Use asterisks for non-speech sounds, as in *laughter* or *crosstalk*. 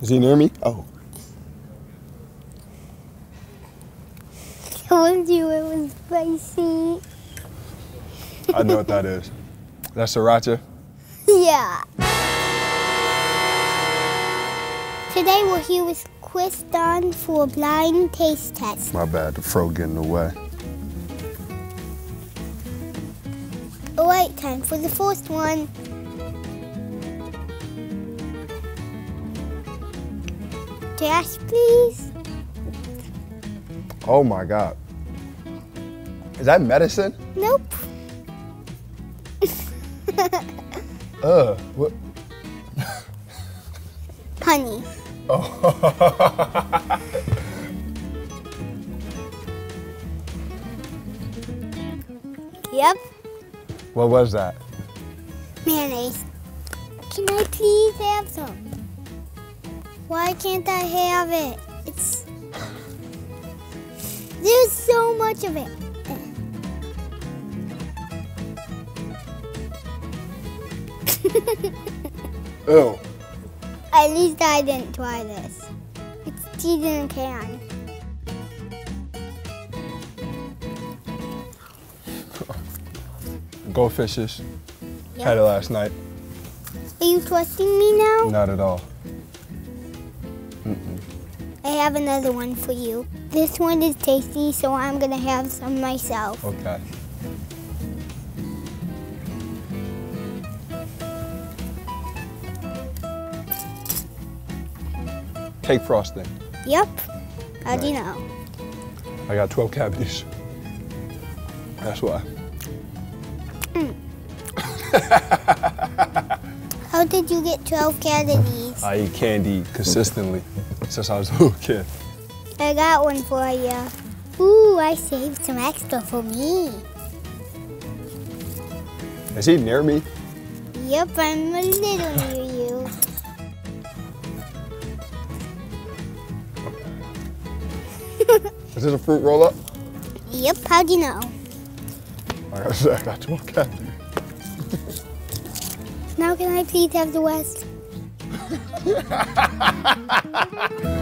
Is he near me? Oh. Told you it was spicy. I know what that is. That's sriracha? Yeah. Today we're here with Dunn for a blind taste test. My bad, the fro getting away. Alright, time for the first one. Dash, please. Oh my God. Is that medicine? Nope. Ugh, *laughs* uh, what? Honey. *laughs* Oh. Yep. what was that? Mayonnaise. Can I please have some? Why can't I have it? It's there's so much of it. Ew. *laughs* Oh. At least I didn't try this. It's cheese in a can. *laughs* Goldfishes. Yep. Had it last night. Are you trusting me now? Not at all. I have another one for you. This one is tasty, so I'm gonna have some myself. Okay. Cake frosting. Yep. How'd you know? I got 12 cavities. That's why. Mm. *laughs* How did you get 12 cavities? I eat candy consistently since I was a little kid. I got one for you. Ooh, I saved some extra for me. Is he near me? Yep, I'm a little near you. Is this a fruit roll up? Yep, how'd you know? I said, *laughs* I got 12 cavities. Now can I please have the rest? *laughs*